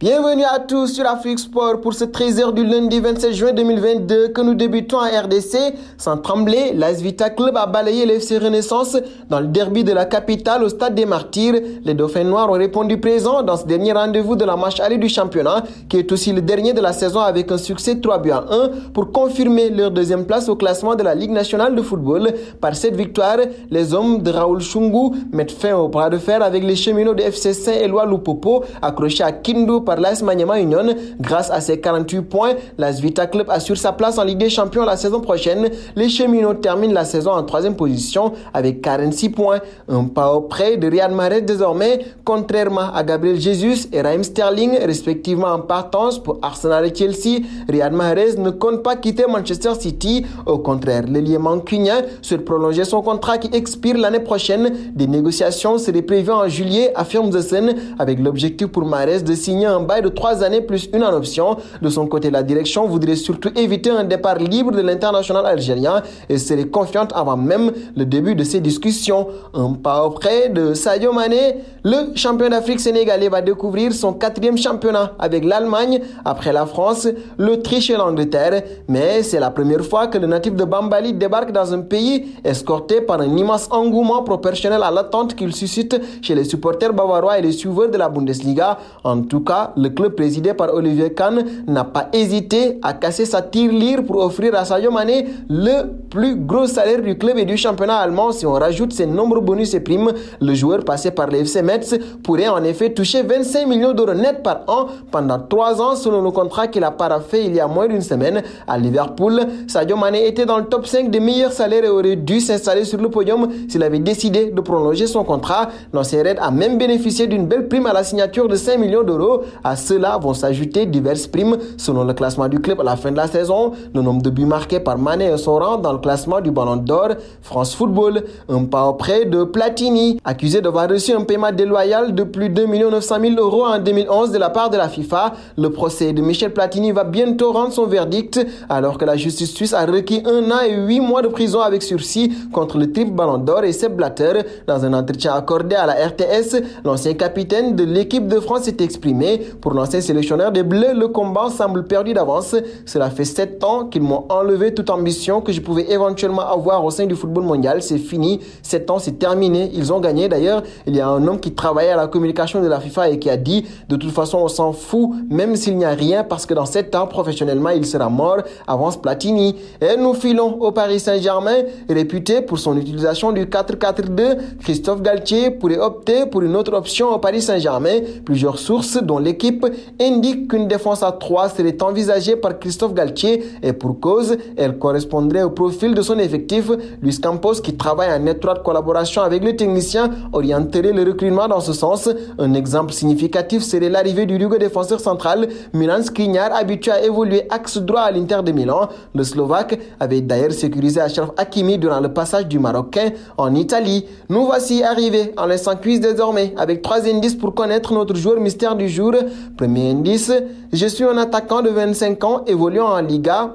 Bienvenue à tous sur Afrique Sport pour ce 13h du lundi 27 juin 2022 que nous débutons à RDC. Sans trembler, l'AS Vita Club a balayé l'FC Renaissance dans le derby de la capitale au stade des Martyrs. Les Dauphins Noirs ont répondu présent dans ce dernier rendez-vous de la marche allée du championnat qui est aussi le dernier de la saison avec un succès 3 buts à 1 pour confirmer leur deuxième place au classement de la Ligue nationale de football. Par cette victoire, les hommes de Raoul Chungu mettent fin au bras de fer avec les cheminots de FC Saint-Éloi Lupopo accrochés à Kindu par l'AS Maniama Union. Grâce à ses 48 points, l'AS Vita Club assure sa place en Ligue des Champions la saison prochaine. Les cheminots terminent la saison en troisième position avec 46 points. Un pas auprès de Riyad Mahrez désormais, contrairement à Gabriel Jesus et Raheem Sterling, respectivement en partance pour Arsenal et Chelsea. Riyad Mahrez ne compte pas quitter Manchester City. Au contraire, l'ailier mancunien souhaite prolonger son contrat qui expire l'année prochaine. Des négociations seraient prévues en juillet, affirme The Sun, avec l'objectif pour Mahrez de signer un bail de trois années plus une en option. De son côté, la direction voudrait surtout éviter un départ libre de l'international algérien et serait confiante avant même le début de ces discussions. Un pas auprès de Sadio Mané, le champion d'Afrique sénégalais va découvrir son quatrième championnat avec l'Allemagne après la France, l'Autriche et l'Angleterre. Mais c'est la première fois que le natif de Bambali débarque dans un pays escorté par un immense engouement proportionnel à l'attente qu'il suscite chez les supporters bavarois et les suiveurs de la Bundesliga. En tout cas, le club présidé par Olivier Kahn n'a pas hésité à casser sa tirelire pour offrir à Sadio Mané le plus gros salaire du club et du championnat allemand. Si on rajoute ses nombreux bonus et primes, le joueur passé par les FC Metz pourrait en effet toucher 25 millions d'euros net par an pendant trois ans selon le contrat qu'il a paraffé il y a moins d'une semaine à Liverpool. Sadio Mané était dans le top 5 des meilleurs salaires et aurait dû s'installer sur le podium s'il avait décidé de prolonger son contrat. L'ancien Red a même bénéficié d'une belle prime à la signature de 5 millions d'euros. À cela vont s'ajouter diverses primes selon le classement du club à la fin de la saison, le nombre de buts marqués par Mané et son rang dans le classement du Ballon d'Or, France Football, un pas auprès de Platini, accusé d'avoir reçu un paiement déloyal de plus de 2 900 000 euros en 2011 de la part de la FIFA. Le procès de Michel Platini va bientôt rendre son verdict alors que la justice suisse a requis un an et huit mois de prison avec sursis contre le triple Ballon d'Or et Sepp Blatter. Dans un entretien accordé à la RTS, l'ancien capitaine de l'équipe de France s'est exprimé. Pour l'ancien sélectionneur des Bleus, le combat semble perdu d'avance. Cela fait sept ans qu'ils m'ont enlevé toute ambition que je pouvais éventuellement avoir au sein du football mondial. C'est fini. Sept ans, c'est terminé. Ils ont gagné. D'ailleurs, il y a un homme qui travaillait à la communication de la FIFA et qui a dit, de toute façon, on s'en fout, même s'il n'y a rien, parce que dans sept ans, professionnellement, il sera mort, avance Platini. Et nous filons au Paris Saint-Germain, réputé pour son utilisation du 4-4-2. Christophe Galtier pourrait opter pour une autre option au Paris Saint-Germain. Plusieurs sources, dont l'équipe, indiquent qu'une défense à 3 serait envisagée par Christophe Galtier et pour cause, elle correspondrait au profil de son effectif. Luis Campos, qui travaille en étroite collaboration avec le technicien, orienterait le recrutement dans ce sens. Un exemple significatif serait l'arrivée du Rugo défenseur central Milan Skriniar, habitué à évoluer axe droit à l'Inter de Milan. Le Slovaque avait d'ailleurs sécurisé Achraf Hakimi durant le passage du Marocain en Italie. Nous voici arrivés en laissant cuisse désormais avec trois indices pour connaître notre joueur mystère du jour. Premier indice, je suis un attaquant de 25 ans évoluant en Liga.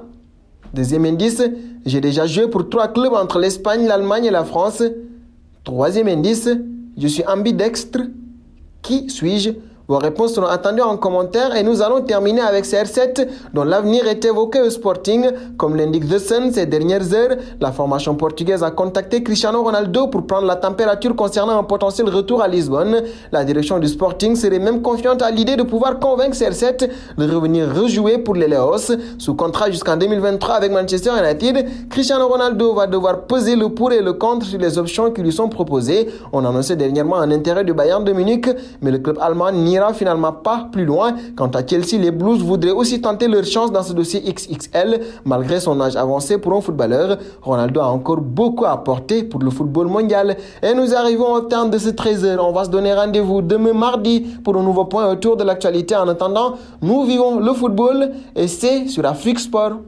Deuxième indice, j'ai déjà joué pour trois clubs entre l'Espagne, l'Allemagne et la France. Troisième indice, je suis ambidextre. Qui suis-je? Vos réponses seront attendues en commentaire et nous allons terminer avec CR7 dont l'avenir est évoqué au Sporting. Comme l'indique The Sun ces dernières heures, la formation portugaise a contacté Cristiano Ronaldo pour prendre la température concernant un potentiel retour à Lisbonne. La direction du Sporting serait même confiante à l'idée de pouvoir convaincre CR7 de revenir rejouer pour les Leos. Sous contrat jusqu'en 2023 avec Manchester United, Cristiano Ronaldo va devoir peser le pour et le contre sur les options qui lui sont proposées. On annonçait dernièrement un intérêt du Bayern de Munich, mais le club allemand n'y finalement pas plus loin. Quant à Chelsea, les Blues voudraient aussi tenter leur chance dans ce dossier XXL. Malgré son âge avancé pour un footballeur, Ronaldo a encore beaucoup à apporter pour le football mondial. Et nous arrivons au terme de ce 13h. On va se donner rendez-vous demain mardi pour un nouveau point autour de l'actualité. En attendant, nous vivons le football et c'est sur Afrique Sport.